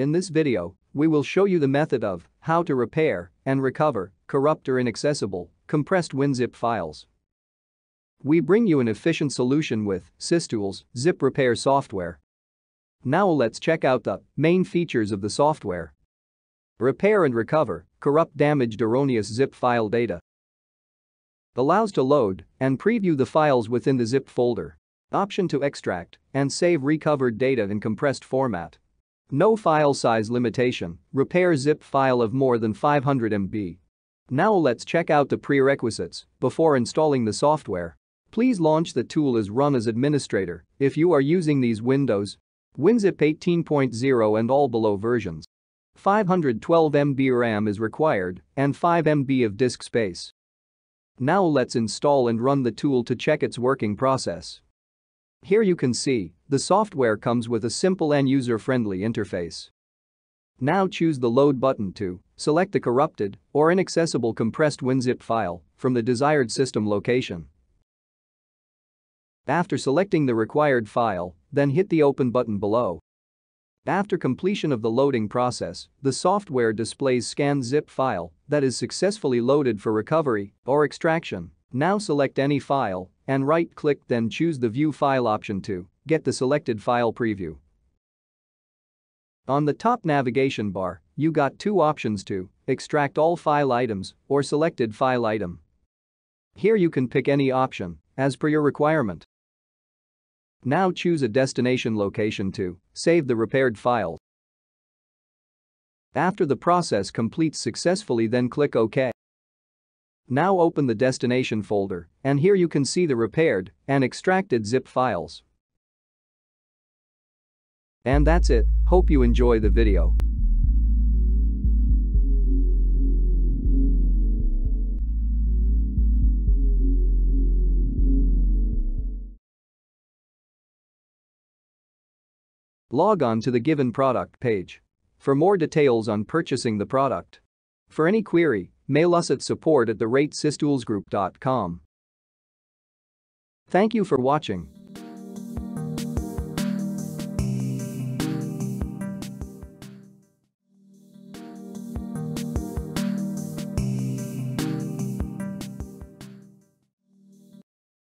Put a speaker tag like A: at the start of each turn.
A: In this video, we will show you the method of how to repair and recover corrupt or inaccessible compressed WinZip files. We bring you an efficient solution with SysTools zip repair software. Now let's check out the main features of the software. Repair and recover corrupt damaged erroneous zip file data. Allows to load and preview the files within the zip folder. Option to extract and save recovered data in compressed format. No file size limitation, repair zip file of more than 500 MB. Now let's check out the prerequisites before installing the software. Please launch the tool as run as administrator if you are using these Windows, WinZip 18.0 and all below versions. 512 MB RAM is required and 5 MB of disk space. Now let's install and run the tool to check its working process. Here you can see, the software comes with a simple and user-friendly interface. Now choose the load button to select the corrupted or inaccessible compressed WinZip file from the desired system location. After selecting the required file, then hit the open button below. After completion of the loading process, the software displays scanned zip file that is successfully loaded for recovery or extraction. Now select any file and right-click then choose the View File option to get the selected file preview. On the top navigation bar, you got two options to extract all file items or selected file item. Here you can pick any option as per your requirement. Now choose a destination location to save the repaired file. After the process completes successfully then click OK. Now open the destination folder, and here you can see the repaired and extracted zip files. And that's it, hope you enjoy the video. Log on to the given product page. For more details on purchasing the product. For any query, Mail us at support at the Thank you for watching.